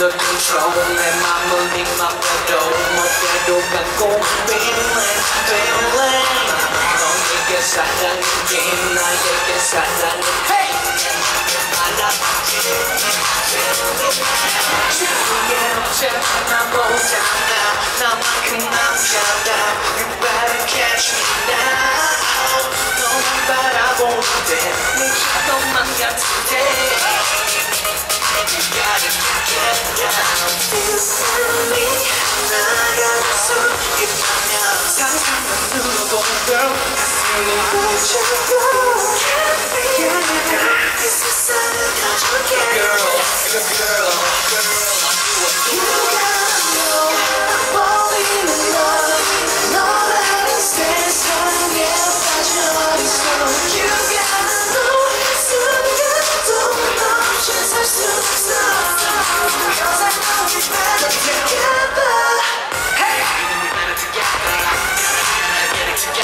lực sâu ngày mà mơ mà mập đầu một cái đồ càng cố biến lên biến lên. Còn những cái sạch đang game lại những cái sạch đang hey! I love you. inside me.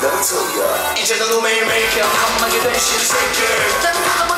내 목소리야 이제는 너 매일매일 기억한 마디된 신세계 난 누가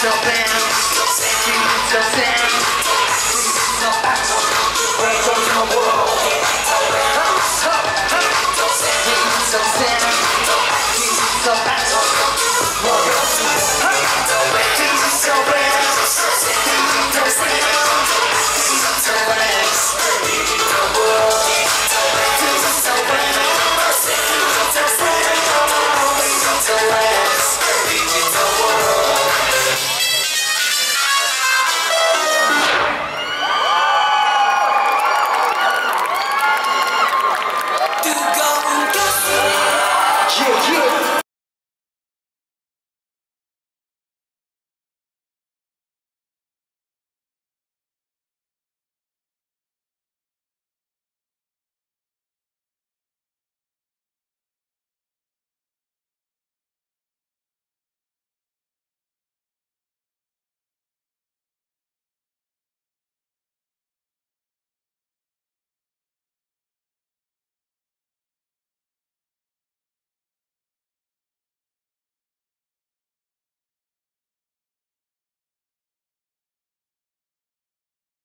yourself